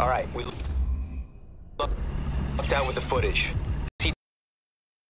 All right, we looked out with the footage.